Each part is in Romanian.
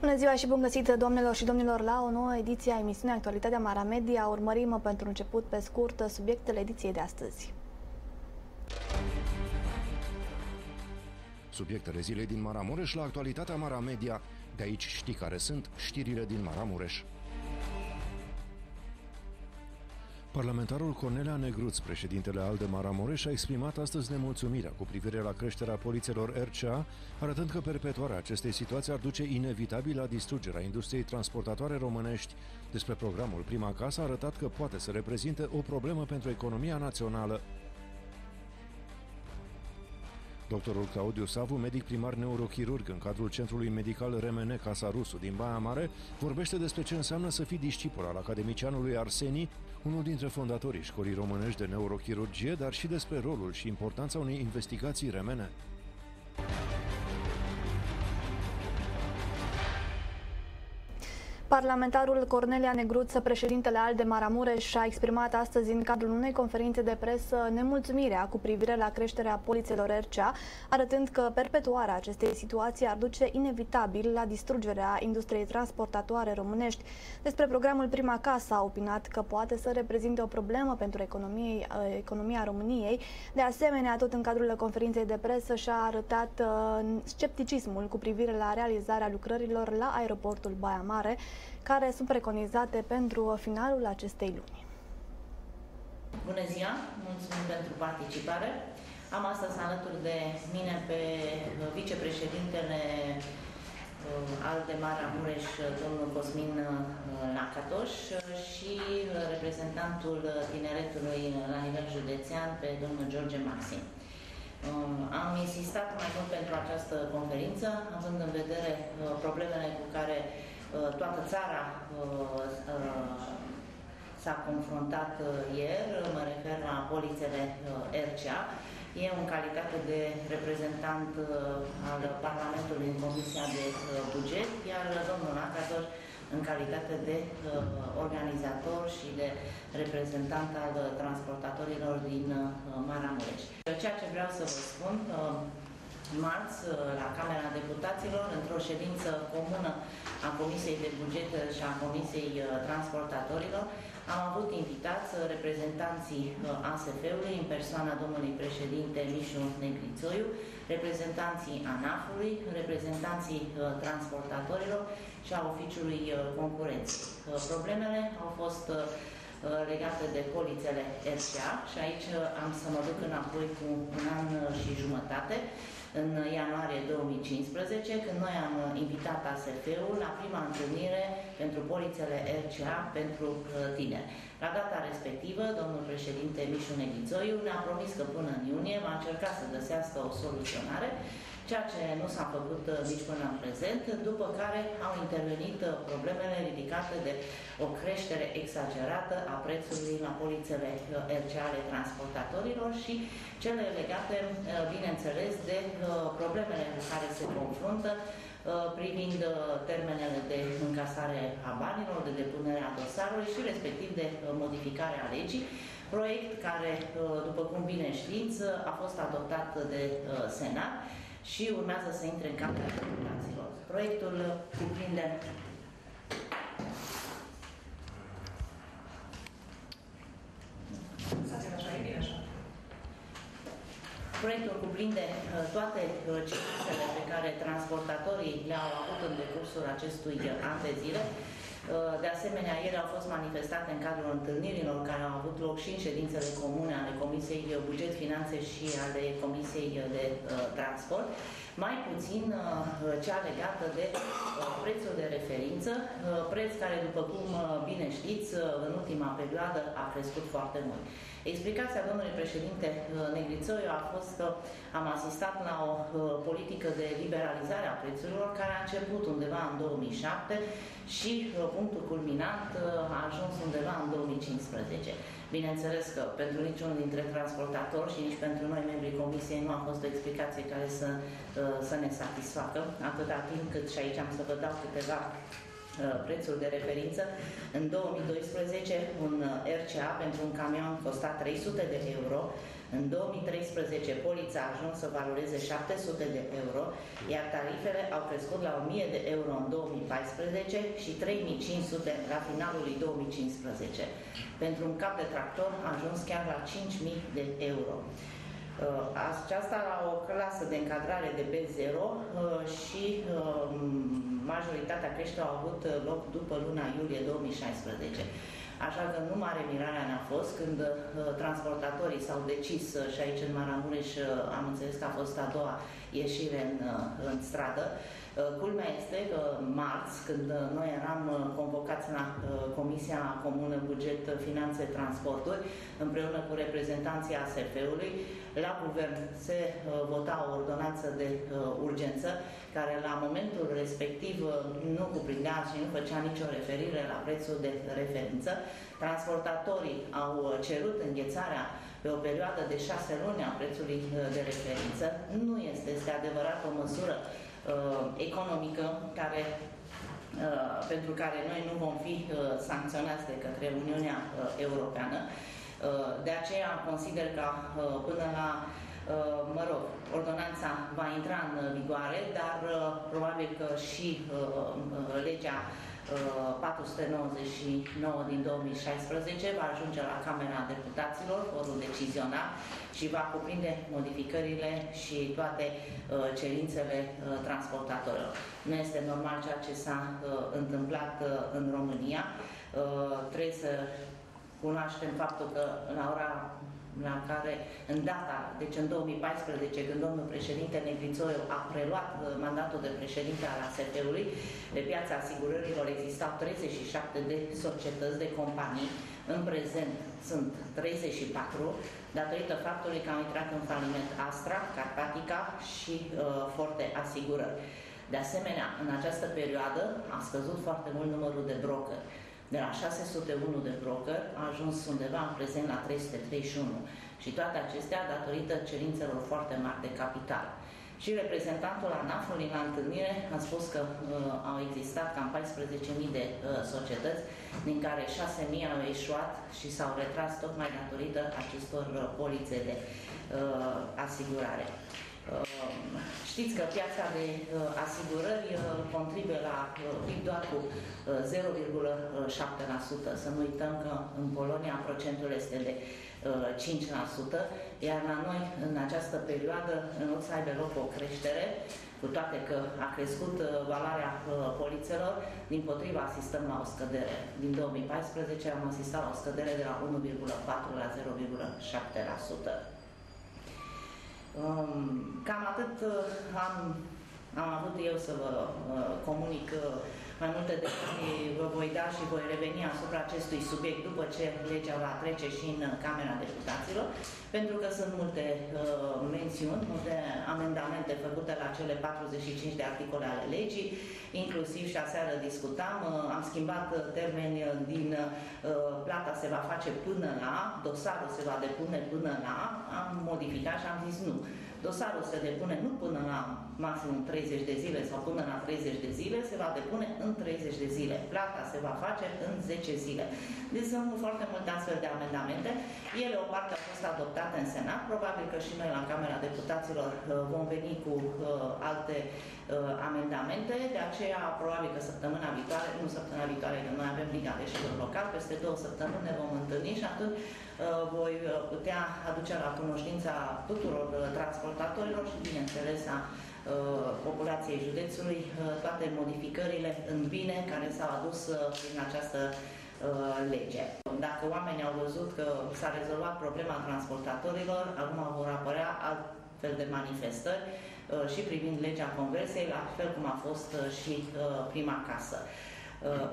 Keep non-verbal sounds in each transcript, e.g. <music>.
Bună ziua și bun găsit, domnilor și domnilor, la o nouă ediție a emisiunii Actualitatea Mara Media. Urmărim pentru început, pe scurt, subiectele ediției de astăzi. Subiectele zilei din Maramureș la Actualitatea Mara Media. De aici știi care sunt știrile din Maramureș. Parlamentarul Cornelia Negruț, președintele Alde Maramureș, a exprimat astăzi nemulțumirea cu privire la creșterea polițelor RCA, arătând că perpetuarea acestei situații ar duce inevitabil la distrugerea industriei transportatoare românești. Despre programul Prima Casă a arătat că poate să reprezinte o problemă pentru economia națională. Doctorul Claudiu Savu, medic primar neurochirurg în cadrul Centrului Medical RMN Casa Rusu din Baia Mare, vorbește despre ce înseamnă să fii discipol al academicianului Arseni, unul dintre fondatorii școlii românești de neurochirurgie, dar și despre rolul și importanța unei investigații RMN. Parlamentarul Cornelia Negruță, președintele ALDE Maramureș, a exprimat astăzi în cadrul unei conferințe de presă nemulțumirea cu privire la creșterea polițelor RCA, arătând că perpetuarea acestei situații ar duce inevitabil la distrugerea industriei transportatoare românești. Despre programul Prima Casă a opinat că poate să reprezinte o problemă pentru economie, economia României. De asemenea, tot în cadrul conferinței de presă și-a arătat uh, scepticismul cu privire la realizarea lucrărilor la aeroportul Baia Mare, care sunt preconizate pentru finalul acestei luni. Bună ziua, mulțumim pentru participare. Am astăzi alături de mine pe vicepreședintele uh, al de Mara Mureș, domnul Cosmin uh, Lacatoș și reprezentantul tineretului la nivel județean pe domnul George Maxim. Um, am insistat mai mult pentru această conferință, având în vedere uh, problemele cu care Uh, toată țara uh, uh, s-a confruntat ieri, mă refer la polițele RCA. Eu, în calitate de reprezentant al Parlamentului în Comisia de Buget, iar domnul Acator în calitate de organizator și de reprezentant al transportatorilor din Maramureș. Ceea ce vreau să vă spun, marți, la Camera Deputaților, într-o ședință comună a Comisiei de Buget și a Comisiei uh, Transportatorilor, am avut invitați uh, reprezentanții uh, ASF-ului, în persoana domnului președinte Mișu Negrițoiu, reprezentanții ANAF-ului, reprezentanții transportatorilor și a Oficiului Concurenței. Problemele au fost legate de polițele RCA și aici am să mă duc înapoi cu un an și jumătate, în ianuarie 2015, când noi am invitat ASF-ul la prima întâlnire pentru polițele RCA pentru uh, tineri. La data respectivă, domnul președinte Mișu Neghițoiu ne-a promis că până în iunie va încerca să găsească o soluționare ceea ce nu s-a făcut uh, nici până în prezent, după care au intervenit uh, problemele ridicate de o creștere exagerată a prețului la polițele uh, RCA ale transportatorilor și cele legate, bineînțeles, de problemele cu care se confruntă privind termenele de încasare a banilor, de depunere a dosarului și respectiv de modificare a legii, proiect care, după cum bine știți, a fost adoptat de Senat și urmează să intre în Camera Deputaților. Proiectul cuprinde Proiectul cuprinde uh, toate uh, cerințele pe care transportatorii le-au avut în decursul acestui an de zile. Uh, de asemenea, ele au fost manifestate în cadrul întâlnirilor care au avut loc și în ședințele comune ale Comisiei Buget, Finanțe și ale Comisiei de Transport mai puțin cea legată de prețul de referință, preț care, după cum bine știți, în ultima perioadă a crescut foarte mult. Explicația domnului președinte uh, Negrițoiu a fost că am asistat la o uh, politică de liberalizare a prețurilor care a început undeva în 2007 și uh, punctul culminant a ajuns undeva în 2015. Bineînțeles că pentru niciunul dintre transportatori și nici pentru noi, membrii Comisiei, nu a fost o explicație care să, să ne satisfacă, atâta timp cât și aici am să vă dau câteva Uh, prețul de referință. În 2012, un uh, RCA pentru un camion costa 300 de euro, În 2013, polița a ajuns să valoreze 700 de euro, iar tarifele au crescut la 1000 de euro în 2014 și 3500 la finalul lui 2015. Pentru un cap de tractor a ajuns chiar la 5000 de euro. Uh, aceasta la o clasă de încadrare de B0 uh, și um, majoritatea creșterii au avut loc după luna iulie 2016. Așa că nu mare mirarea ne-a fost când uh, transportatorii s-au decis uh, și aici în Maramureș uh, am înțeles că a fost a doua ieșire în, uh, în stradă. Uh, culmea este că marți, când uh, noi eram uh, convocați la uh, Comisia Comună Buget, Finanțe, Transporturi, împreună cu reprezentanții ASF-ului, la guvern se uh, vota o ordonanță de uh, urgență care la momentul respectiv uh, nu cuprindea și nu făcea nicio referire la prețul de referință. Transportatorii au uh, cerut înghețarea pe o perioadă de șase luni a prețului uh, de referință. Nu este, este adevărat o măsură uh, economică care Uh, pentru care noi nu vom fi uh, sancționați de către Uniunea uh, Europeană. De aceea consider că până la Uh, mă rog, ordonanța va intra în vigoare, dar uh, probabil că și uh, legea 499 din 2016 va ajunge la Camera Deputaților, forul decizional, și va cuprinde modificările și toate cerințele transportatorilor. Nu este normal ceea ce s-a întâmplat în România. Trebuie să cunoaștem faptul că la ora la care în data, deci în 2014, când domnul președinte Negrițoiu a preluat uh, mandatul de președinte al ASF-ului, pe piața asigurărilor existau 37 de societăți, de companii, în prezent sunt 34, datorită faptului că au intrat în faliment Astra, Carpatica și uh, Forte Asigurări. De asemenea, în această perioadă a scăzut foarte mult numărul de broker de la 601 de broker a ajuns undeva în prezent la 331 și toate acestea datorită cerințelor foarte mari de capital. Și reprezentantul ANAF-ului la întâlnire a spus că uh, au existat cam 14.000 de uh, societăți, din care 6.000 au eșuat și s-au retras tocmai datorită acestor uh, polițe de uh, asigurare. Ehm, știți că piața de uh, asigurări uh, contribuie la PIB uh, doar cu 0,7%. Să nu uităm că în Polonia procentul este de 5%, iar la noi în această perioadă, în loc să aibă loc o creștere, cu toate că a crescut valoarea polițelor, din potriva asistăm la o scădere. Din 2014 am asistat la o scădere de la 1,4 la 0,7%. Um, cam atât uh, am, am avut eu să vă uh, comunic uh, mai multe detalii. Vă voi da și voi reveni asupra acestui subiect după ce legea va trece și în Camera Deputaților, pentru că sunt multe uh, mențiuni, multe amendamente făcute la cele 45 de articole ale legii, inclusiv și aseară discutam, uh, am schimbat termeni din uh, plata se va face până la, dosarul se va depune până la, am modificat și am zis nu. Dosarul se depune nu până la maxim 30 de zile sau până la 30 de zile, se va depune în 30 de zile. Plata se va face în 10 zile. Deci sunt foarte multe astfel de amendamente. Ele, o parte a fost adoptată în Senat, probabil că și noi la Camera Deputaților uh, vom veni cu uh, alte uh, amendamente, de aceea probabil că săptămâna viitoare, nu săptămâna viitoare, că noi avem Liga de Ședul Local, peste două săptămâni ne vom întâlni și atunci uh, voi uh, putea aduce la cunoștința tuturor uh, transportatorilor și, bineînțeles, a populației județului toate modificările în bine care s-au adus prin această lege. Dacă oamenii au văzut că s-a rezolvat problema transportatorilor, acum vor apărea altfel de manifestări și privind legea conversiei, la fel cum a fost și prima casă.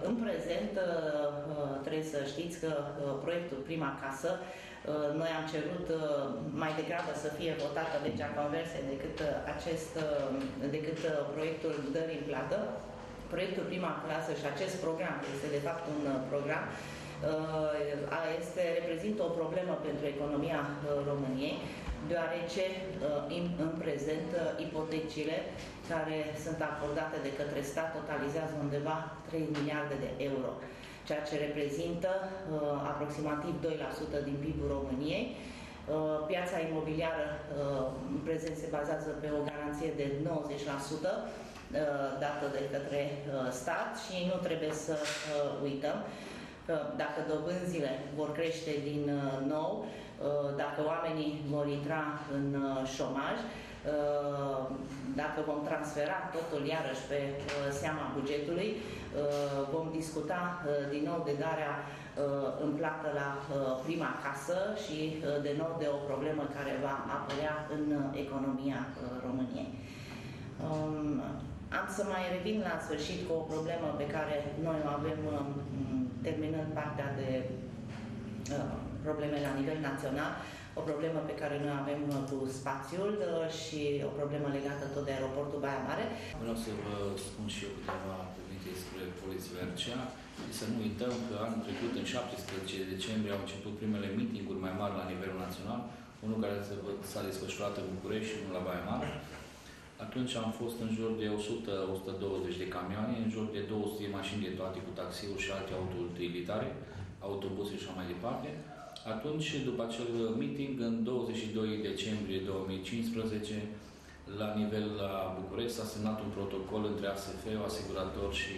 În prezent, trebuie să știți că proiectul Prima Casă Uh, noi am cerut uh, mai degrabă să fie votată legea converse decât, uh, acest, decât proiectul dării în plată. Proiectul prima clasă și acest program, este de fapt un program, este, reprezintă o problemă pentru economia României, deoarece în prezent ipotecile care sunt acordate de către stat totalizează undeva 3 miliarde de euro ceea ce reprezintă uh, aproximativ 2% din PIB-ul României. Piața imobiliară în prezent se bazează pe o garanție de 90% dată de către stat și nu trebuie să uităm că dacă dobânzile vor crește din nou, dacă oamenii vor intra în șomaj, Uh, dacă vom transfera totul iarăși pe uh, seama bugetului, uh, vom discuta din nou de darea în plată la prima casă și de nou de o problemă care va apărea în economia României. Um, am să mai revin la sfârșit cu o problemă pe care noi o avem terminând partea de probleme la nivel național, o problemă pe care noi avem uh, cu spațiul uh, și o problemă legată tot de aeroportul Baia Mare. Vreau să vă spun și eu câteva cuvinte despre Poliția Vercea și să nu uităm că anul trecut, în 17 decembrie, au început primele meeting-uri mai mari la nivelul național, unul care s-a desfășurat în București și unul la Baia Mare. Atunci am fost în jur de 100-120 de camioane, în jur de 200 de mașini de toate cu taxiuri și alte autoutilitare, autobuse și așa mai departe. Atunci, după acel meeting, în 22 decembrie 2015, la nivel la București, s-a semnat un protocol între ASF, asigurator și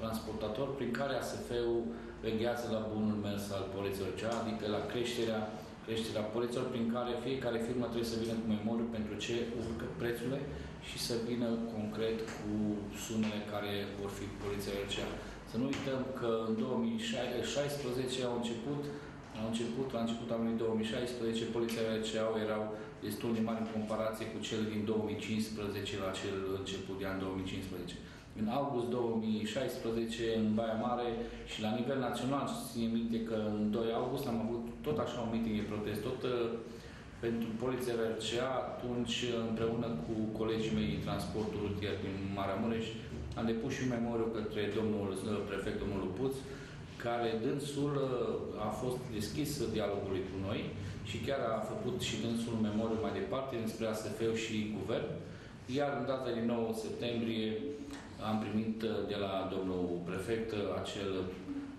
transportator, prin care ASF-ul veghează la bunul mers al poliților cea, adică la creșterea, creșterea poliților, prin care fiecare firmă trebuie să vină cu memoriu pentru ce urcă prețurile și să vină concret cu sumele care vor fi poliția RCA. Să nu uităm că în 2016 au început au început, la începutul anului 2016, poliția RCAU erau destul de mari în comparație cu cele din 2015 la cel început de an 2015. În august 2016, în Baia Mare și la nivel național, ține minte că în 2 august am avut tot așa un meeting de protest, tot uh, pentru Poliția RCA, atunci împreună cu colegii mei din transportul rutier din Maramureș, am depus și un memoriu către domnul uh, prefect, domnul Lupuț, care dânsul uh, a fost deschis dialogului cu noi și chiar a făcut și dânsul memoriu mai departe înspre ASF și Guvern. Iar în data din 9 septembrie am primit uh, de la domnul prefect uh, acel,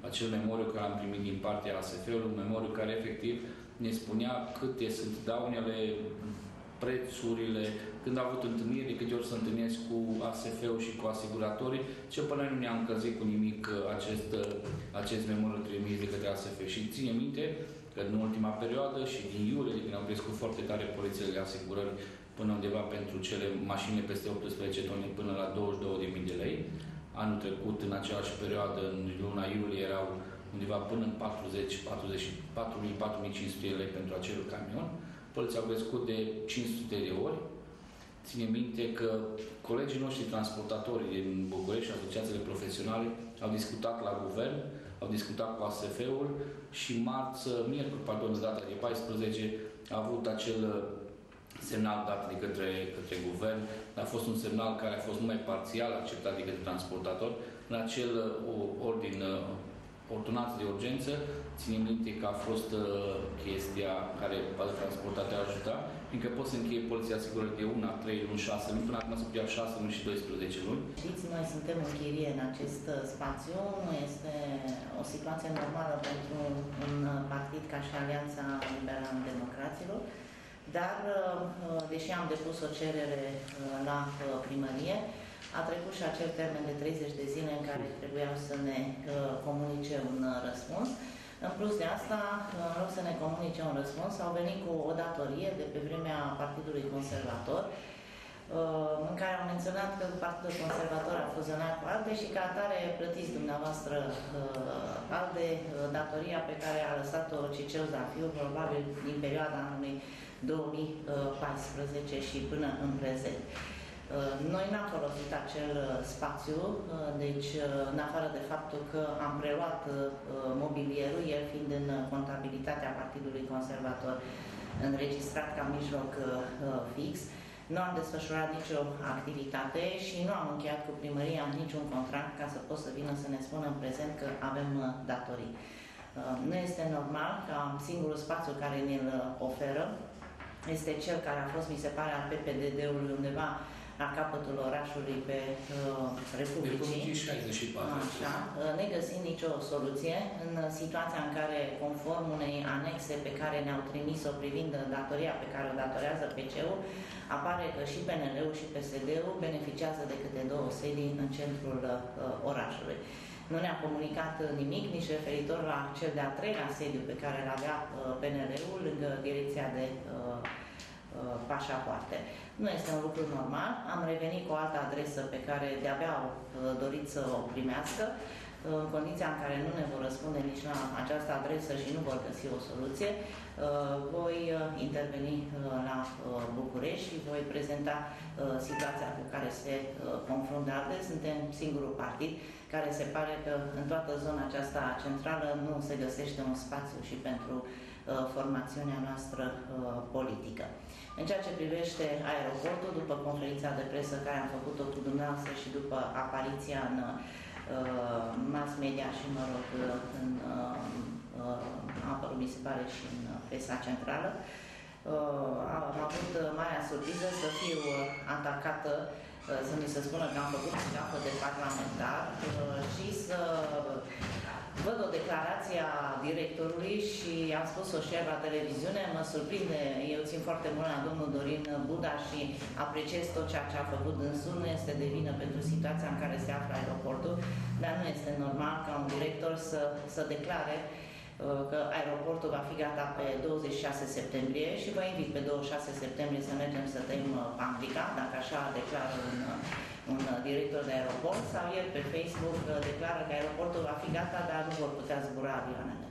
acel memoriu care am primit din partea ASF-ului, un memoriu care efectiv ne spunea câte sunt daunele, prețurile, când a avut întâlniri, de câte ori să întâlnesc cu ASF-ul și cu asiguratorii, ce până nu ne-am încălzit cu nimic uh, acest, uh, acest memoriu trimis de către ASF. Și ține minte că în ultima perioadă și din iulie, când am crescut foarte tare polițele asigurări până undeva pentru cele mașini peste 18 tone până la 22.000 de lei. Anul trecut, în aceeași perioadă, în luna iulie, erau undeva până în 40, 40, 4.000-4.500 de lei pentru acel camion. Poliția au crescut de 500 de ori, Ține minte că colegii noștri transportatori din București, asociațiile profesionale, au discutat la guvern, au discutat cu ASF-ul și marți, miercuri, pardon, data de 14, a avut acel semnal dat de către, către guvern, a fost un semnal care a fost numai parțial acceptat de către transportator, în acel ordin ordonanță de urgență, ține minte că a fost uh, chestia care poate transportat te ajuta, fiindcă poți să încheie poliția asigurări de 1, 3 luni, 6 luni, până acum să putea 6 luni și 12 luni. Știți, noi suntem în chirie în acest uh, spațiu, nu este o situație normală pentru un partid ca și Alianța Liberală Democraților, dar, uh, deși am depus o cerere la primărie, a trecut și acel termen de 30 de zile în care trebuiau să ne uh, comunice un uh, răspuns. În plus de asta, uh, în loc să ne comunice un răspuns, au venit cu o datorie de pe vremea Partidului Conservator, în care au menționat că Partidul Conservator a fuzionat cu ALDE și ca atare plătiți dumneavoastră ALDE datoria pe care a lăsat-o Ciceu Zafiu, probabil din perioada anului 2014 și până în prezent. Uh, noi n-am folosit acel uh, spațiu, uh, deci în afară de faptul că am preluat mobilierul, el fiind în contabilitatea Partidului Conservator înregistrat ca mijloc fix, nu am desfășurat nicio activitate și nu am încheiat cu primăria niciun contract ca să pot să vină să ne spună în prezent că avem datorii. Nu este normal ca singurul spațiu care ne-l oferă este cel care a fost, mi se pare, al PPDD-ului undeva la capătul orașului pe uh, Republicii. 64. Așa, uh, ne găsim nicio soluție în situația în care, conform unei anexe pe care ne-au trimis-o privind datoria pe care o datorează PC-ul, apare că și PNL-ul și PSD-ul beneficiază de câte două sedii în centrul uh, orașului. Nu ne-a comunicat nimic nici referitor la cel de-al treilea sediu pe care îl avea uh, PNL-ul lângă direcția de uh, uh, pașapoarte. Nu este un lucru normal. Am revenit cu o altă adresă pe care de-abia au dorit să o primească, în condiția în care nu ne vor răspunde nici la această adresă și nu vor găsi o soluție, voi interveni la București și voi prezenta situația cu care se confruntă astăzi. Suntem singurul partid care se pare că în toată zona aceasta centrală nu se găsește un spațiu și pentru uh, formațiunea noastră uh, politică. În ceea ce privește aeroportul, după conferința de presă care am făcut-o cu dumneavoastră și după apariția în uh, mass media și, mă rog, în uh, apărut, mi se pare, și în presa centrală, uh, am avut marea surpriză să fiu atacată să mi se spună că am făcut gafă de parlamentar uh, și să văd o declarație a directorului și am spus-o și la televiziune, mă surprinde, eu țin foarte mult la domnul Dorin Buda și apreciez tot ceea ce a făcut dânsul, nu este de vină pentru situația în care se află aeroportul, dar nu este normal ca un director să, să declare uh, că aeroportul va fi gata pe 26 septembrie și vă invit pe 26 septembrie să mergem să tăiem uh, panglica, dacă așa declară un un director de aeroport sau el pe Facebook uh, declară că aeroportul va fi gata, dar nu vor putea zbura avioanele.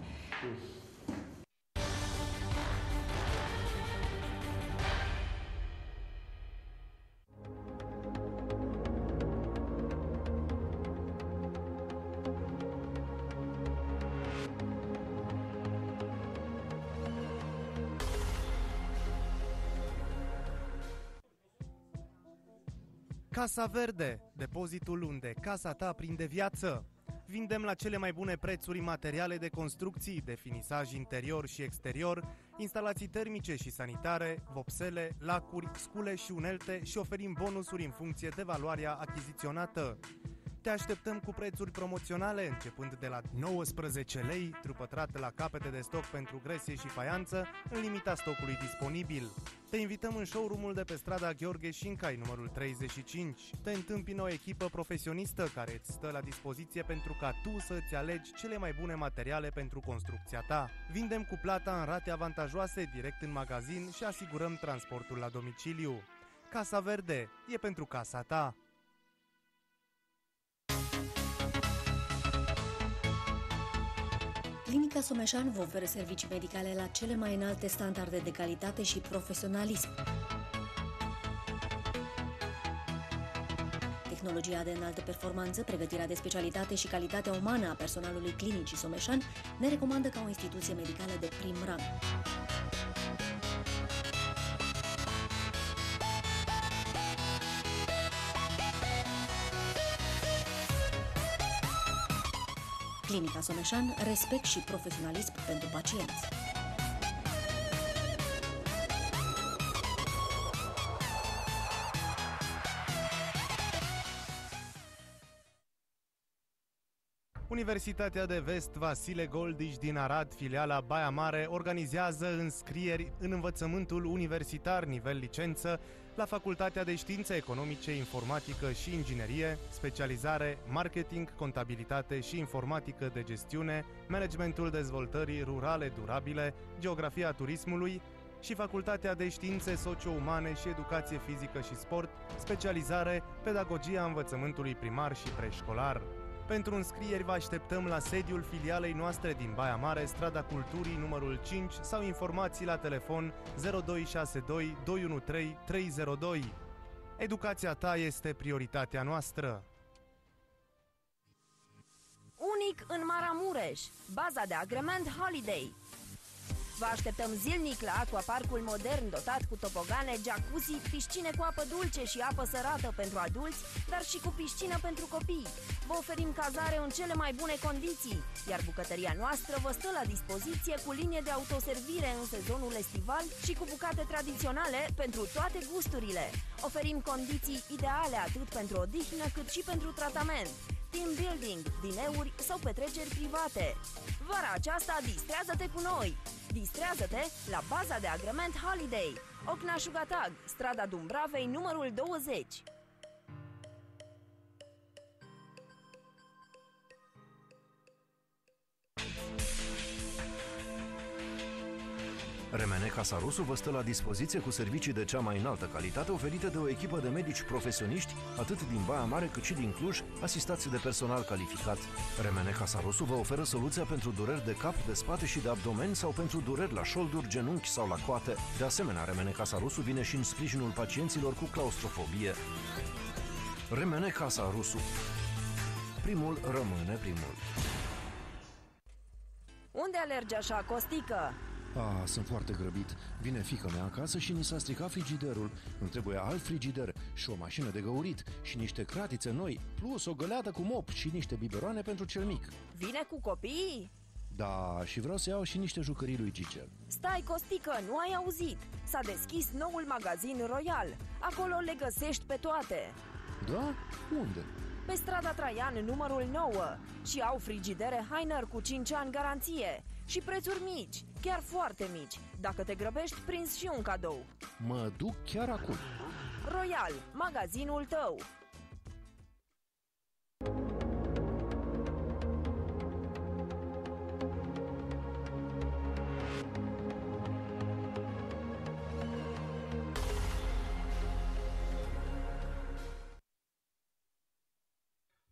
Casa Verde, depozitul unde casa ta prinde viață. Vindem la cele mai bune prețuri materiale de construcții, de finisaj interior și exterior, instalații termice și sanitare, vopsele, lacuri, scule și unelte și oferim bonusuri în funcție de valoarea achiziționată. Te așteptăm cu prețuri promoționale începând de la 19 lei, trupătrate la capete de stoc pentru gresie și faianță, în limita stocului disponibil. Te invităm în showroom-ul de pe strada Gheorghe Șincai, numărul 35. Te întâmpină o echipă profesionistă care îți stă la dispoziție pentru ca tu să-ți alegi cele mai bune materiale pentru construcția ta. Vindem cu plata în rate avantajoase direct în magazin și asigurăm transportul la domiciliu. Casa Verde e pentru casa ta. Clinica Someșan vă oferă servicii medicale la cele mai înalte standarde de calitate și profesionalism. Tehnologia de înaltă performanță, pregătirea de specialitate și calitatea umană a personalului clinicii Someșan ne recomandă ca o instituție medicală de prim rang. Clinica Someșan, respect și profesionalism pentru pacienți. Universitatea de Vest Vasile Goldiș din Arad, filiala Baia Mare, organizează înscrieri în învățământul universitar nivel licență la Facultatea de Științe Economice, Informatică și Inginerie, specializare Marketing, Contabilitate și Informatică de Gestiune, Managementul Dezvoltării Rurale Durabile, Geografia Turismului și Facultatea de Științe Socio-Umane și Educație Fizică și Sport, specializare Pedagogia Învățământului Primar și Preșcolar. Pentru înscrieri vă așteptăm la sediul filialei noastre din Baia Mare, strada Culturii numărul 5 sau informații la telefon 0262 213 302. Educația ta este prioritatea noastră. Unic în Maramureș, baza de agrement Holiday. Vă așteptăm zilnic la aquaparcul modern dotat cu topogane, jacuzzi, piscine cu apă dulce și apă sărată pentru adulți, dar și cu piscină pentru copii. Vă oferim cazare în cele mai bune condiții, iar bucătăria noastră vă stă la dispoziție cu linie de autoservire în sezonul estival și cu bucate tradiționale pentru toate gusturile. Oferim condiții ideale atât pentru odihnă cât și pentru tratament team building, dineuri sau petreceri private. Vara aceasta distrează-te cu noi! Distrează-te la baza de agrement Holiday, Ocna Șugatag, strada Dumbravei, numărul 20. Remene Casa Rusu vă stă la dispoziție cu servicii de cea mai înaltă calitate oferite de o echipă de medici profesioniști, atât din Baia Mare cât și din Cluj, asistați de personal calificat. Remene Casa Rusu vă oferă soluția pentru dureri de cap, de spate și de abdomen sau pentru dureri la șolduri, genunchi sau la coate. De asemenea, Remene Casa Rusu vine și în sprijinul pacienților cu claustrofobie. Remene Casa Rusu. Primul rămâne primul. Unde alergi așa, Costică? Ah, sunt foarte grăbit. Vine fică mea acasă și ni s-a stricat frigiderul. Îmi trebuie alt frigider și o mașină de găurit și niște cratițe noi, plus o găleată cu mop și niște biberoane pentru cel mic. Vine cu copii? Da, și vreau să iau și niște jucării lui Gigel. Stai, Costică, nu ai auzit? S-a deschis noul magazin Royal. Acolo le găsești pe toate. Da? Unde? Pe strada Traian, numărul 9. Și au frigidere Heiner cu 5 ani garanție. Și prețuri mici, chiar foarte mici. Dacă te grăbești, prinzi și un cadou. Mă duc chiar acum. Royal, magazinul tău.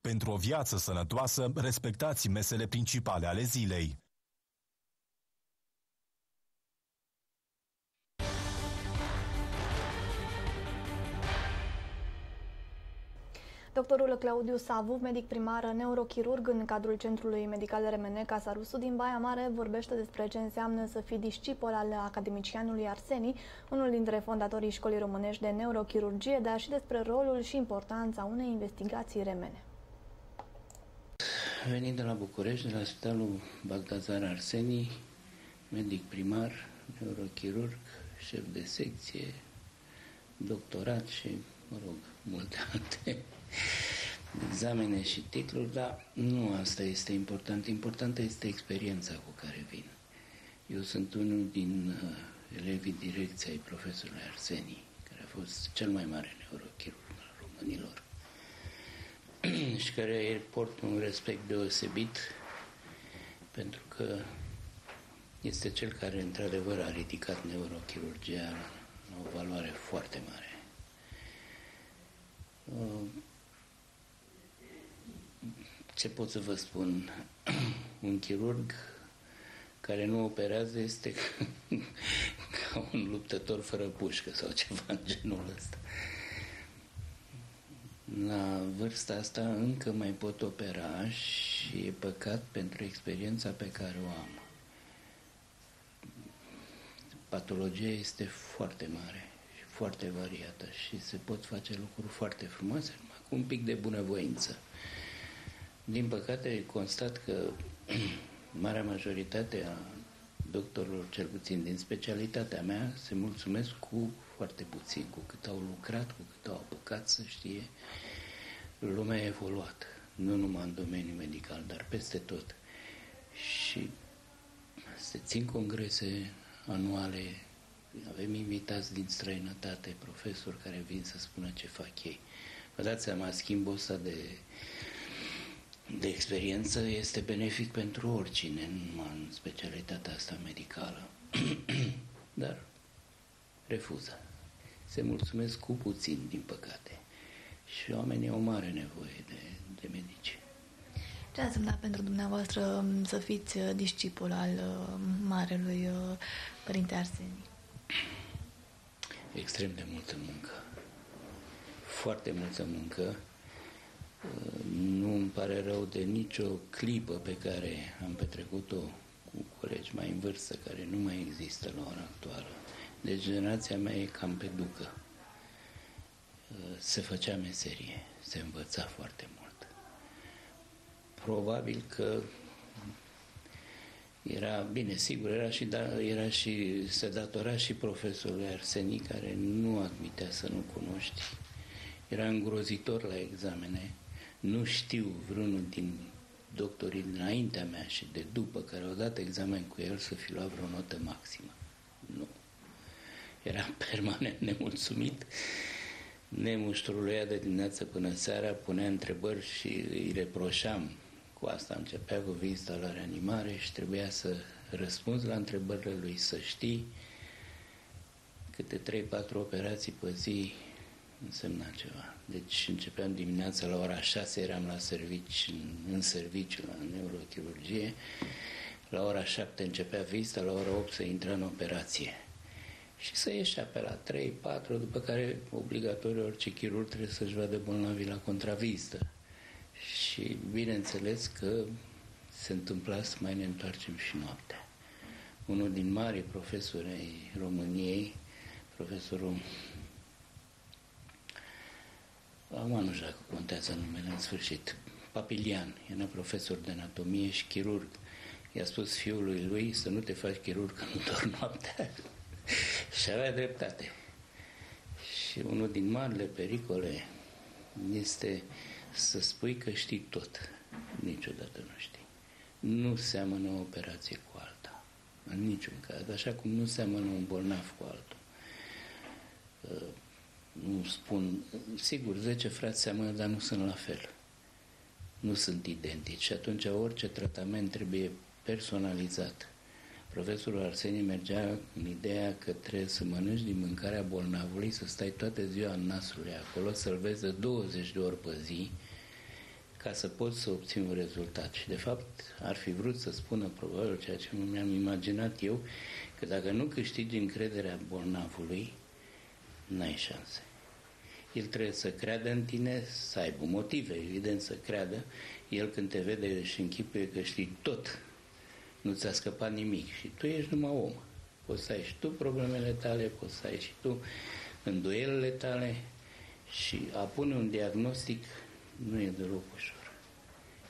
Pentru o viață sănătoasă, respectați mesele principale ale zilei. Doctorul Claudiu Savu, medic primar neurochirurg în cadrul Centrului Medical RMN Casa Rusu din Baia Mare, vorbește despre ce înseamnă să fii discipol al academicianului Arseni, unul dintre fondatorii școlii românești de neurochirurgie, dar și despre rolul și importanța unei investigații RMN. Venit de la București, de la Spitalul Bagdazar Arseni, medic primar, neurochirurg, șef de secție, doctorat și, mă rog, multe alte examene și titluri, dar nu asta este important. Importantă este experiența cu care vin. Eu sunt unul din uh, elevii direcției profesorului Arseni, care a fost cel mai mare neurochirurg al românilor <clears throat> și care port un respect deosebit pentru că este cel care într-adevăr a ridicat neurochirurgia la o valoare foarte mare. Uh, ce pot să vă spun? <clears throat> Un chirurg care nu operează este <laughs> ca un luptător fără pușcă sau ceva în genul ăsta. La vârsta asta încă mai pot opera și e păcat pentru experiența pe care o am. Patologia este foarte mare și foarte variată și se pot face lucruri foarte frumoase, cu un pic de bunăvoință. Din păcate, constat că <clears throat> marea majoritate a doctorilor, cel puțin din specialitatea mea, se mulțumesc cu foarte puțin, cu cât au lucrat, cu cât au apucat să știe. Lumea a evoluat, nu numai în domeniul medical, dar peste tot. Și se țin congrese anuale, avem invitați din străinătate, profesori care vin să spună ce fac ei. Vă dați seama, schimbul ăsta de de experiență este benefic pentru oricine, nu în specialitatea asta medicală. <clears throat> Dar refuză. Se mulțumesc cu puțin, din păcate. Și oamenii au mare nevoie de, de medici. Ce a însemnat pentru dumneavoastră um, să fiți uh, discipul al uh, marelui uh, Părinte Arseni? Extrem de multă muncă. Foarte multă muncă nu îmi pare rău de nicio clipă pe care am petrecut-o cu colegi mai în vârstă care nu mai există la ora actuală. Deci generația mea e cam pe ducă. Se făcea meserie, se învăța foarte mult. Probabil că era, bine, sigur, era și, da, era și, se datora și profesorului Arseni, care nu admitea să nu cunoști. Era îngrozitor la examene. Nu știu vreunul din doctorii dinaintea mea și de după care au dat examen cu el să fi luat vreo notă maximă. Nu. Era <laughs> permanent nemulțumit. Nemuștruluia de dimineață până seara, punea întrebări și îi reproșam cu asta începea cu vizita la reanimare și trebuia să răspunzi la întrebările lui, să știi câte 3-4 operații pe zi însemna ceva. Deci începeam dimineața la ora 6, eram la servici, în, în serviciu la neurochirurgie, la ora 7 începea vizita, la ora 8 să intra în operație. Și să ieșea pe la 3-4, după care obligatoriu orice chirurg trebuie să-și vadă bolnavii la contravizită. Și bineînțeles că se întâmpla să mai ne întoarcem și noaptea. Unul din mari profesori ai României, profesorul Acum nu știu dacă contează numele în sfârșit. Papilian, era profesor de anatomie și chirurg. I-a spus fiului lui să nu te faci chirurg că nu dormi noaptea. <laughs> și avea dreptate. Și unul din marile pericole este să spui că știi tot. Niciodată nu știi. Nu seamănă o operație cu alta. În niciun caz. Așa cum nu seamănă un bolnav cu altul. Uh, nu spun, sigur, 10 frați seamănă, dar nu sunt la fel. Nu sunt identici. Și atunci orice tratament trebuie personalizat. Profesorul Arsenie mergea în ideea că trebuie să mănânci din mâncarea bolnavului, să stai toată ziua în nasul acolo, să-l vezi de 20 de ori pe zi, ca să poți să obții un rezultat. Și de fapt ar fi vrut să spună probabil ceea ce mi-am imaginat eu, că dacă nu câștigi încrederea bolnavului, n-ai șanse. El trebuie să creadă în tine, să aibă motive, evident, să creadă. El când te vede și închipuie că știi tot, nu ți-a scăpat nimic și tu ești numai om. Poți să ai și tu problemele tale, poți să ai și tu îndoielile tale și a pune un diagnostic nu e deloc ușor.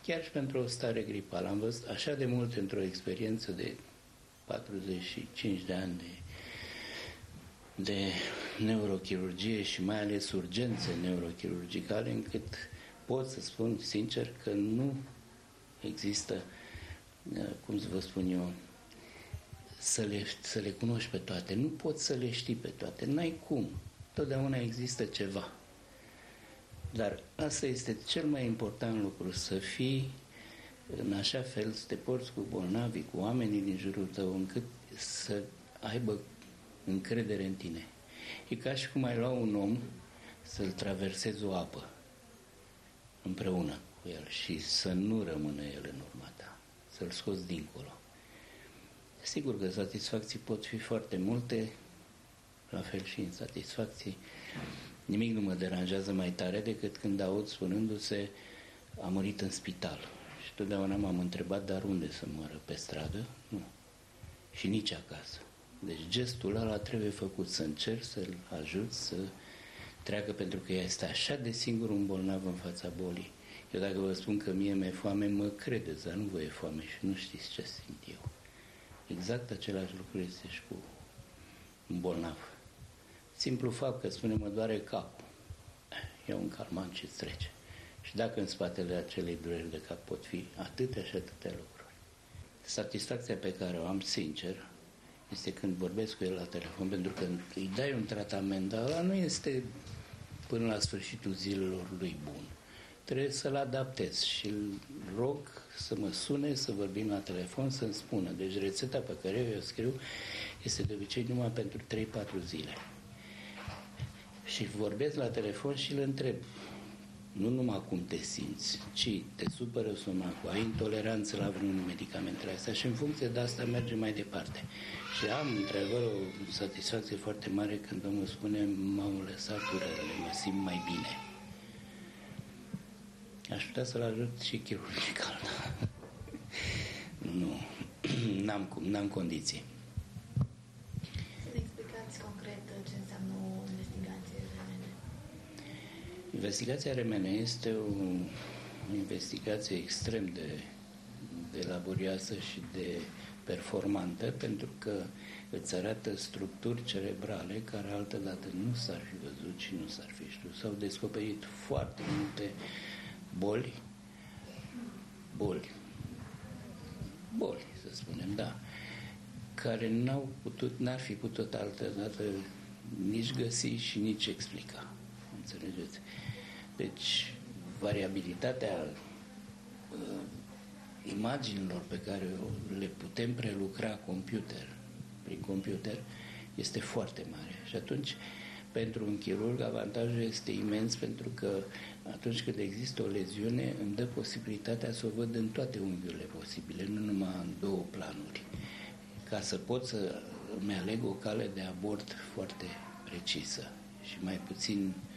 Chiar și pentru o stare gripală. Am văzut așa de mult într-o experiență de 45 de ani de, de neurochirurgie și mai ales urgențe neurochirurgicale, încât pot să spun sincer că nu există, cum să vă spun eu, să le, să le cunoști pe toate. Nu poți să le știi pe toate. N-ai cum. Totdeauna există ceva. Dar asta este cel mai important lucru, să fii în așa fel, să te porți cu bolnavii, cu oamenii din jurul tău, încât să aibă încredere în tine. E ca și cum ai lua un om să-l traversezi o apă împreună cu el și să nu rămână el în urma ta, să-l scoți dincolo. Sigur că satisfacții pot fi foarte multe, la fel și insatisfacții. Nimic nu mă deranjează mai tare decât când aud spunându-se a murit în spital. Și totdeauna m-am întrebat, dar unde să moară? Pe stradă? Nu. Și nici acasă. Deci gestul ăla trebuie făcut, să încerc să-l ajut să treacă, pentru că este așa de singur un bolnav în fața bolii. Eu dacă vă spun că mie mi-e foame, mă credeți, dar nu vă e foame și nu știți ce simt eu. Exact același lucru este și cu un bolnav. Simplu fapt că spune mă doare capul. E un calmant și trece. Și dacă în spatele acelei dureri de cap pot fi atâtea și atâtea lucruri. Satisfacția pe care o am, sincer, este când vorbesc cu el la telefon, pentru că îi dai un tratament, dar ăla nu este până la sfârșitul zilelor lui bun. Trebuie să-l adaptez și îl rog să mă sune, să vorbim la telefon, să-mi spună. Deci rețeta pe care eu o scriu este de obicei numai pentru 3-4 zile și vorbesc la telefon și îl întreb nu numai cum te simți, ci te supără stomacul, ai intoleranță la vreun medicamentele astea și în funcție de asta merge mai departe. Și am, într-adevăr, o satisfacție foarte mare când omul spune m-au lăsat durerele, mă simt mai bine. Aș putea să-l ajut și chirurgical, <laughs> nu, <clears throat> n-am, n-am condiții. Să explicați concret ce înseamnă o investigație RMN. Investigația RMN este o, o investigație extrem de, de laborioasă și de performantă pentru că îți arată structuri cerebrale care altădată nu s-ar fi văzut și nu s-ar fi știut. S-au descoperit foarte multe boli, boli, boli, să spunem, da, care n-au putut, n-ar fi putut altădată nici găsi și nici explica. Înțelegeți? Deci, variabilitatea uh, imaginilor pe care le putem prelucra computer, prin computer, este foarte mare. Și atunci, pentru un chirurg, avantajul este imens pentru că atunci când există o leziune, îmi dă posibilitatea să o văd în toate unghiurile posibile, nu numai în două planuri, ca să pot să îmi aleg o cale de abort foarte precisă și mai puțin, uh,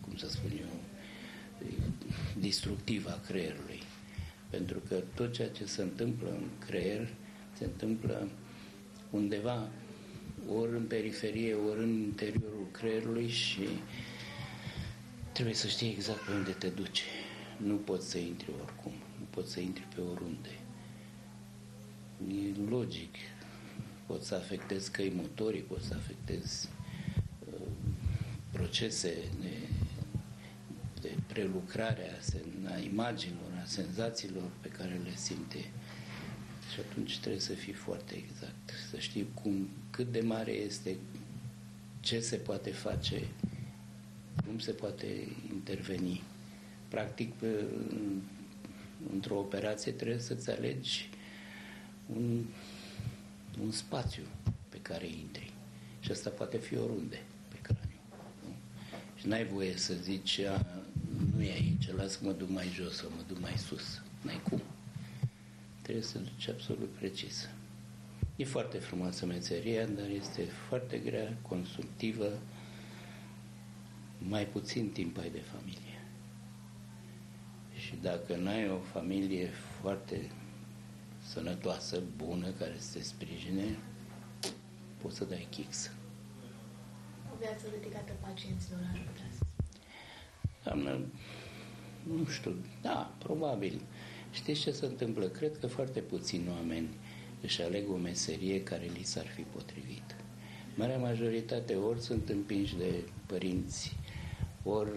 cum să spun eu, destructivă a creierului. Pentru că tot ceea ce se întâmplă în creier se întâmplă undeva ori în periferie, ori în interiorul creierului și trebuie să știi exact pe unde te duci. Nu poți să intri oricum, nu poți să intri pe oriunde. E logic. Poți să afectezi căi motorii, poți să afectezi uh, procese de, de prelucrare a, a imaginilor, a senzațiilor pe care le simte. Și atunci trebuie să fii foarte exact, să știi cum, cât de mare este, ce se poate face, cum se poate interveni. Practic, într-o operație trebuie să-ți alegi un, un spațiu pe care intri. Și asta poate fi oriunde pe craniu. Nu? Și n-ai voie să zici, a, nu e aici, las mă duc mai jos sau mă duc mai sus. N-ai cum. Trebuie să duci absolut precis. E foarte frumoasă meseria, dar este foarte grea, constructivă, mai puțin timp ai de familie. Și dacă n-ai o familie foarte sănătoasă, bună, care să te sprijine, poți să dai chix. O viață dedicată pacienților ar putea să Doamnă, nu știu, da, probabil. Știți ce se întâmplă? Cred că foarte puțini oameni își aleg o meserie care li s-ar fi potrivit. Marea majoritate ori sunt împinși de părinți, ori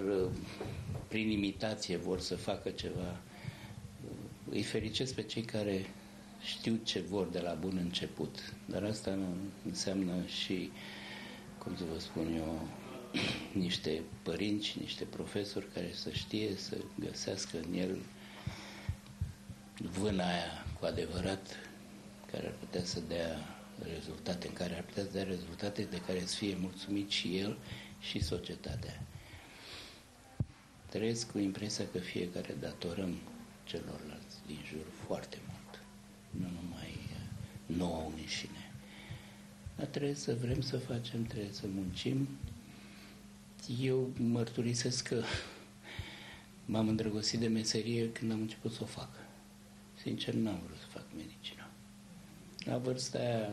prin imitație vor să facă ceva. Îi fericesc pe cei care știu ce vor de la bun început, dar asta nu înseamnă și, cum să vă spun eu, <clears throat> niște părinți, niște profesori care să știe să găsească în el vâna aia cu adevărat care ar putea să dea rezultate, în care ar putea să dea rezultate de care să fie mulțumit și el și societatea. Trăiesc cu impresia că fiecare datorăm celorlalți din jur foarte mult, nu numai nouă înșine. Dar trebuie să vrem să facem, trebuie să muncim. Eu mărturisesc că m-am îndrăgostit de meserie când am început să o fac. Sincer, n-am vrut să fac medicină. La vârsta aia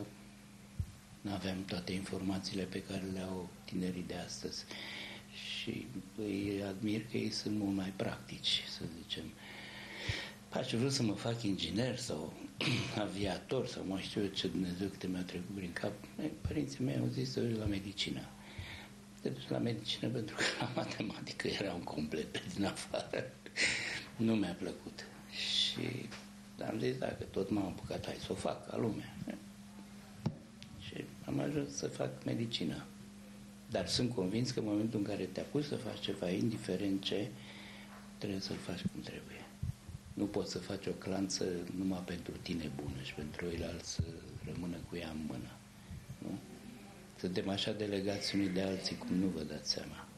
nu aveam toate informațiile pe care le au tinerii de astăzi și îi admir că ei sunt mult mai practici, să zicem. Aș vrea să mă fac inginer sau <clears throat> aviator sau mai știu eu ce Dumnezeu câte mi-a trecut prin cap. Părinții mei au zis să la medicină. Te duci la medicină pentru că la matematică eram complet din afară. Nu mi-a plăcut. Și am zis, dacă tot m-am apucat, hai să o fac ca lumea. Și am ajuns să fac medicină. Dar sunt convins că în momentul în care te apuci să faci ceva, indiferent ce, trebuie să-l faci cum trebuie. Nu poți să faci o clanță numai pentru tine bună și pentru ceilalți să rămână cu ea în mână. Nu? Suntem așa delegați unii de alții cum nu vă dați seama.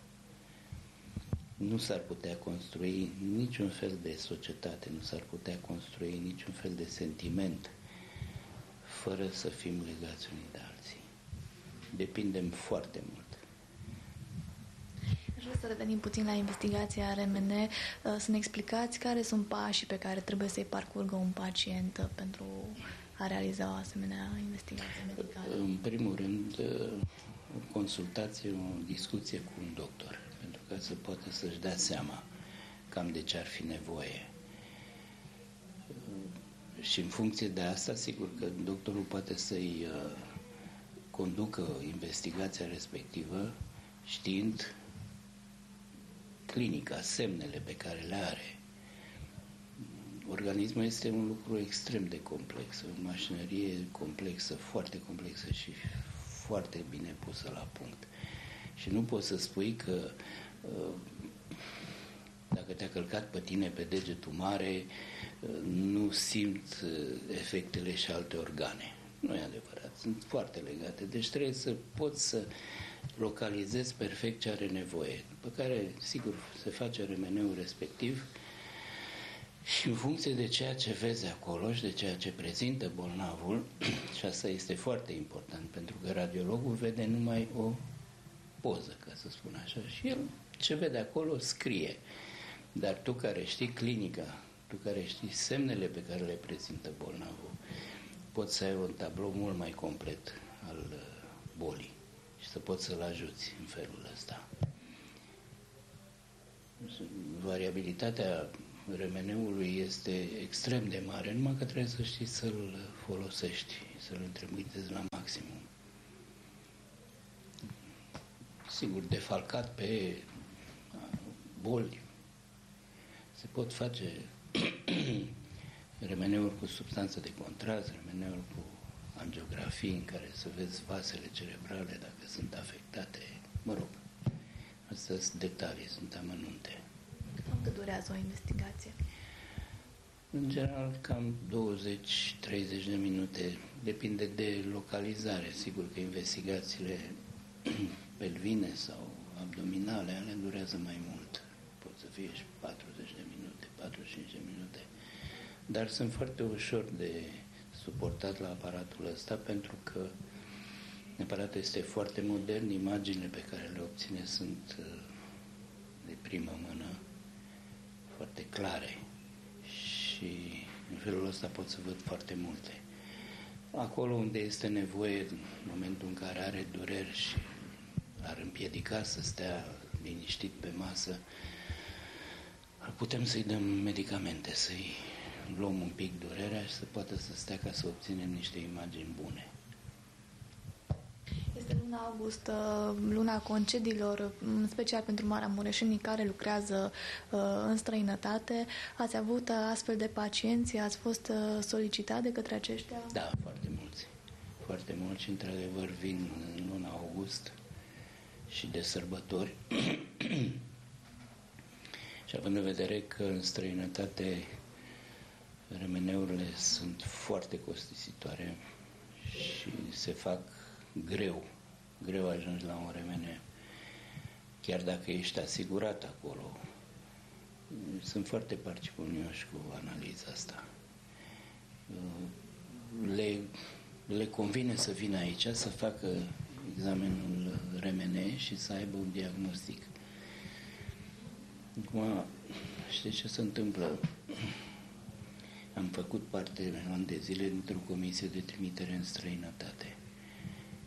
Nu s-ar putea construi niciun fel de societate, nu s-ar putea construi niciun fel de sentiment fără să fim legați unii de alții. Depindem foarte mult. Aș vrea să revenim puțin la investigația RMN, uh, să ne explicați care sunt pașii pe care trebuie să-i parcurgă un pacient uh, pentru a realiza o asemenea investigație medicală? În primul rând, o consultație, o discuție cu un doctor, pentru că să poată să-și dea seama cam de ce ar fi nevoie. Și în funcție de asta, sigur că doctorul poate să-i uh, conducă investigația respectivă știind clinica, semnele pe care le are. Organismul este un lucru extrem de complex, o mașinărie complexă, foarte complexă și foarte bine pusă la punct. Și nu poți să spui că uh, dacă te-a călcat pe tine pe degetul mare, uh, nu simt uh, efectele și alte organe. Nu e adevărat, sunt foarte legate. Deci trebuie să poți să localizezi perfect ce are nevoie, pe care, sigur, se face remeneul respectiv și în funcție de ceea ce vezi acolo și de ceea ce prezintă bolnavul, <clears throat> și asta este foarte important, pentru că radiologul vede numai o poză, ca să spun așa, și el ce vede acolo scrie. Dar tu care știi clinica, tu care știi semnele pe care le prezintă bolnavul, poți să ai un tablou mult mai complet al uh, bolii și să poți să-l ajuți în felul ăsta. Variabilitatea remeneului este extrem de mare, numai că trebuie să știi să-l folosești, să-l întrebuitezi la maximum. Sigur, defalcat pe boli, se pot face <clears throat> remeneuri cu substanță de contrast, remeneuri cu angiografii în care să vezi vasele cerebrale dacă sunt afectate. Mă rog, astea sunt detalii, sunt amănunte. Cam cât durează o investigație? În general, cam 20-30 de minute. Depinde de localizare. Sigur că investigațiile <clears throat> pelvine sau abdominale, ale durează mai mult. Pot să fie și 40 de minute, 45 de minute. Dar sunt foarte ușor de suportat la aparatul ăsta pentru că aparatul este foarte modern, imaginile pe care le obține sunt uh, de primă mână, foarte clare și în felul ăsta pot să văd foarte multe. Acolo unde este nevoie, în momentul în care are dureri și ar împiedica să stea liniștit pe masă, putem să-i dăm medicamente, să-i luăm un pic durerea și să poată să stea ca să obținem niște imagini bune. Este luna august, uh, luna concediilor, în special pentru maramureșenii care lucrează uh, în străinătate. Ați avut uh, astfel de pacienți? Ați fost solicitat de către aceștia? Da, foarte mulți. Foarte mulți și, într-adevăr, vin în luna august și de sărbători. <clears throat> și având în vedere că în străinătate remeneurile sunt foarte costisitoare și se fac greu, greu ajungi la un remene, chiar dacă ești asigurat acolo. Sunt foarte parcipunioși cu analiza asta. Le, le convine să vină aici, să facă examenul remene și să aibă un diagnostic. Acum, știi ce se întâmplă? Am făcut parte an de zile dintr-o comisie de trimitere în străinătate.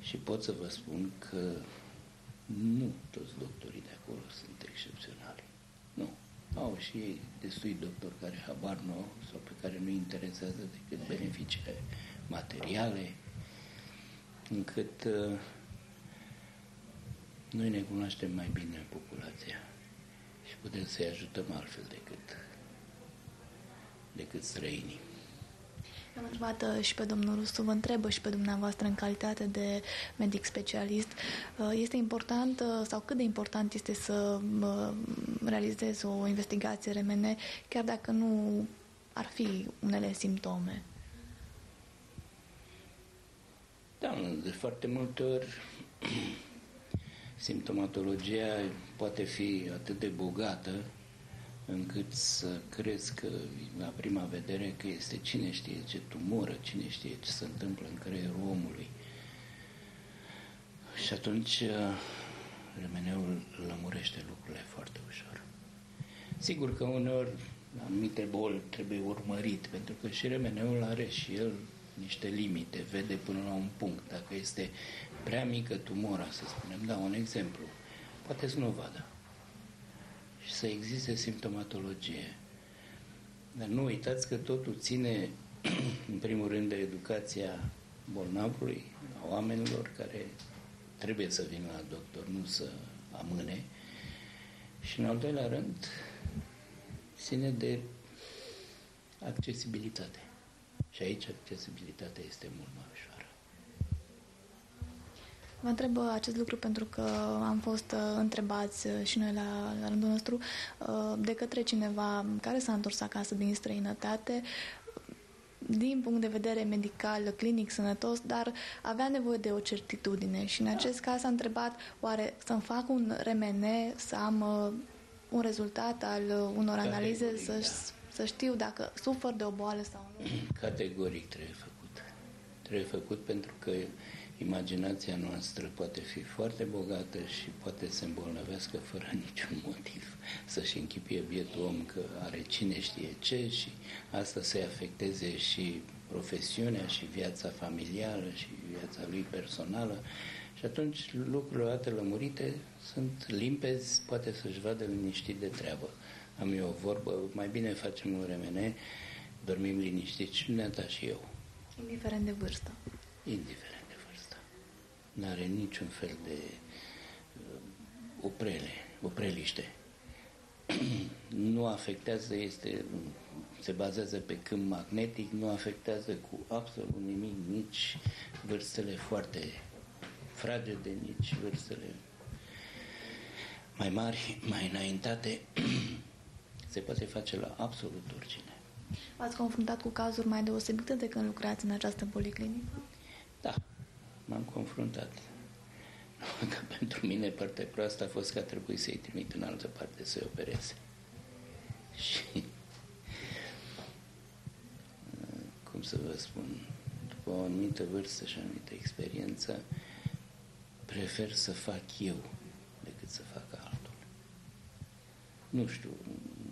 Și pot să vă spun că nu toți doctorii de acolo sunt excepționali. Nu. Au și ei destui doctori care habar nu au sau pe care nu interesează decât beneficiile materiale, încât uh, noi ne cunoaștem mai bine populația și putem să-i ajutăm altfel decât decât străinii. Am întrebat uh, și pe domnul Rusu, vă întrebă și pe dumneavoastră în calitate de medic specialist. Uh, este important uh, sau cât de important este să realizezi o investigație RMN chiar dacă nu ar fi unele simptome? Da, de foarte multe ori <clears throat> simptomatologia poate fi atât de bogată încât să crezi că la prima vedere că este cine știe ce tumoră, cine știe ce se întâmplă în creierul omului. Și atunci uh, remeneul lămurește lucrurile foarte ușor. Sigur că uneori anumite boli trebuie urmărit, pentru că și remeneul are și el niște limite, vede până la un punct. Dacă este prea mică tumora, să spunem, da, un exemplu, poate să nu o vadă. Și să existe simptomatologie. Dar nu uitați că totul ține, <clears throat> în primul rând, de educația bolnavului, a oamenilor care trebuie să vină la doctor, nu să amâne. Și în al doilea rând, ține de accesibilitate. Și aici accesibilitatea este mult mai ușoară. Vă întreb uh, acest lucru pentru că am fost uh, întrebați uh, și noi la, la rândul nostru de către cineva care s-a întors acasă din străinătate din punct de vedere medical, clinic, sănătos, dar avea nevoie de o certitudine și în acest caz a întrebat oare să-mi fac un RMN, să am uh, un rezultat al uh, unor analize, să, da. să știu dacă sufăr de o boală sau nu? Categoric trebuie făcut. Trebuie făcut pentru că imaginația noastră poate fi foarte bogată și poate să îmbolnăvească fără <laughs> niciun motiv. Să-și închipie bietul om că are cine știe ce și asta să-i afecteze și profesiunea și viața familială și viața lui personală. Și atunci lucrurile odată lămurite sunt limpezi, poate să-și vadă liniștit de treabă. Am eu o vorbă, mai bine facem un remene, dormim liniștit și dumneata și eu. Indiferent de vârstă. Indiferent nu are niciun fel de uh, oprele, opreliște. <clears throat> nu afectează, este, se bazează pe câmp magnetic, nu afectează cu absolut nimic nici vârstele foarte fragede, nici vârstele mai mari, mai înaintate. <clears throat> se poate face la absolut oricine. V-ați confruntat cu cazuri mai deosebite de când lucrați în această policlinică? Da, m-am confruntat. <laughs> Că pentru mine partea proastă a fost că a trebuit să-i trimit în altă parte să-i opereze. <laughs> Și cum să vă spun, după o anumită vârstă și o anumită experiență, prefer să fac eu decât să fac altul. Nu știu,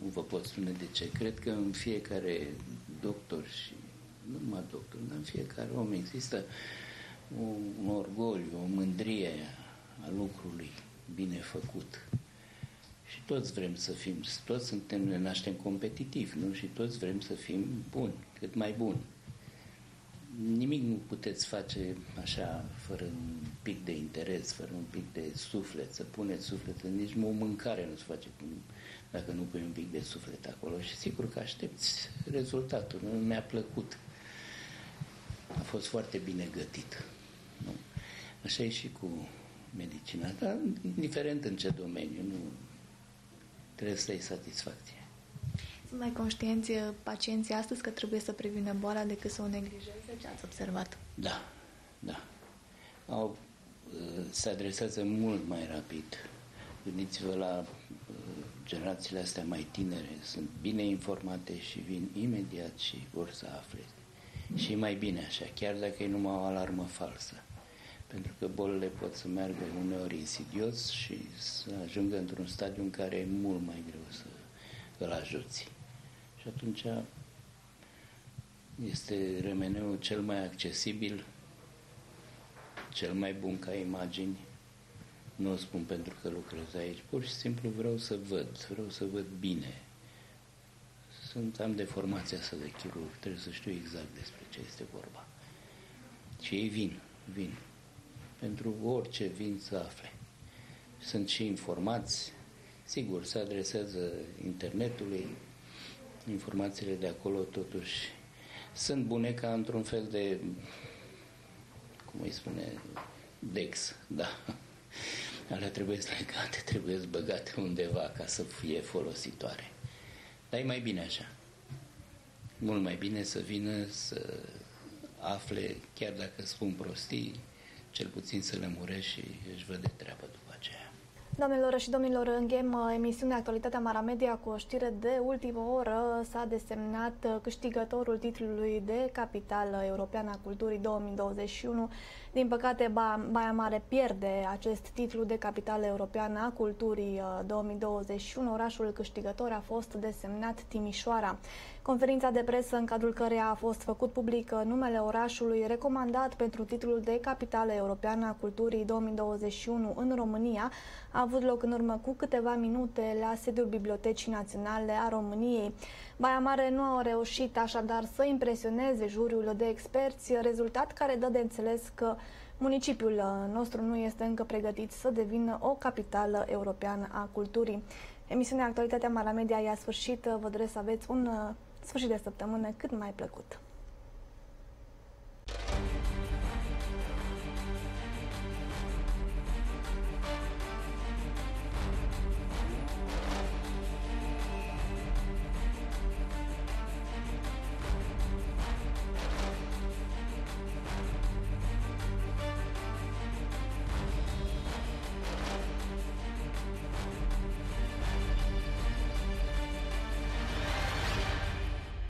nu vă pot spune de ce. Cred că în fiecare doctor și nu numai doctor, dar în fiecare om există uh, un orgoliu, o mândrie a lucrului bine făcut. Și toți vrem să fim, toți suntem, ne naștem competitivi, nu? Și toți vrem să fim buni, cât mai buni. Nimic nu puteți face așa, fără un pic de interes, fără un pic de suflet, să puneți suflet, nici o mâncare nu se face dacă nu pui un pic de suflet acolo. Și sigur că aștepți rezultatul. Nu mi-a plăcut. A fost foarte bine gătit. Nu? Așa e și cu medicina, dar indiferent în ce domeniu, nu trebuie să ai satisfacție. Sunt mai conștienți uh, pacienții astăzi că trebuie să prevină boala decât să o neglijeze? Ce ați observat? Da, da. Au, uh, se adresează mult mai rapid. Gândiți-vă la uh, generațiile astea mai tinere, sunt bine informate și vin imediat și vor să afle. Și mai bine așa, chiar dacă e numai o alarmă falsă pentru că bolile pot să meargă uneori insidios și să ajungă într-un stadiu în care e mult mai greu să îl ajuți. Și atunci este remeneul cel mai accesibil, cel mai bun ca imagini. Nu o spun pentru că lucrez aici, pur și simplu vreau să văd, vreau să văd bine. Sunt, am de formația asta de chirurg, trebuie să știu exact despre ce este vorba. Și ei vin, vin pentru orice vin să afle. Sunt și informați, sigur, se adresează internetului, informațiile de acolo totuși sunt bune ca într-un fel de, cum îi spune, dex, da. Alea trebuie legate, trebuie băgate undeva ca să fie folositoare. Dar e mai bine așa. Mult mai bine să vină să afle, chiar dacă spun prostii, cel puțin să le mure și își văd de treabă după aceea. Doamnelor și domnilor, închem uh, emisiunea Actualitatea Mara Media cu o știre de ultimă oră. S-a desemnat uh, câștigătorul titlului de capitală europeană a culturii 2021. Din păcate, Baia Mare pierde acest titlu de capitală europeană a culturii 2021. Uh, Orașul câștigător a fost desemnat Timișoara. Conferința de presă în cadrul căreia a fost făcut public numele orașului recomandat pentru titlul de capitală europeană a culturii 2021 în România a avut loc în urmă cu câteva minute la sediul Bibliotecii Naționale a României. Baia Mare nu a reușit așadar să impresioneze juriul de experți, rezultat care dă de înțeles că municipiul nostru nu este încă pregătit să devină o capitală europeană a culturii. Emisiunea Actualitatea Mara Media i-a sfârșit. Vă doresc să aveți un uh, sfârșit de săptămână cât mai plăcut!